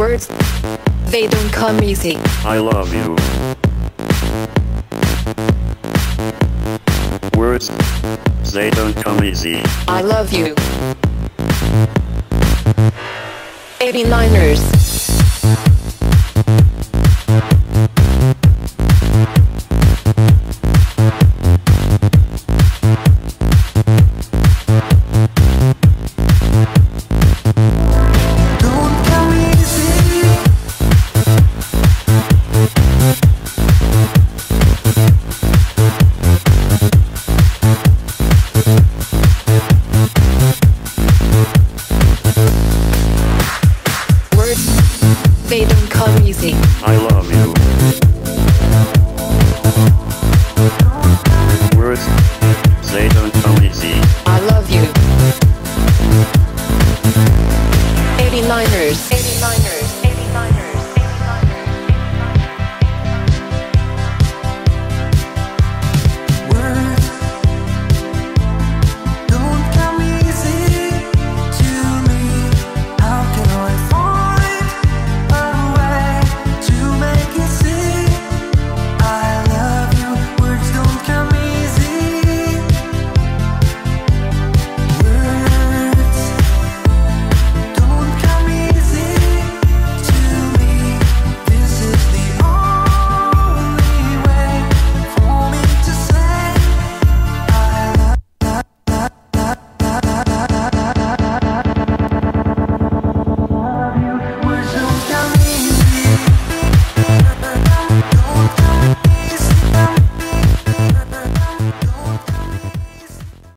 Words, they don't come easy. I love you. Words, they don't come easy. I love you. 89ers. They don't come easy. I love you. Words, they don't come easy. I love you. 89ers. 89ers.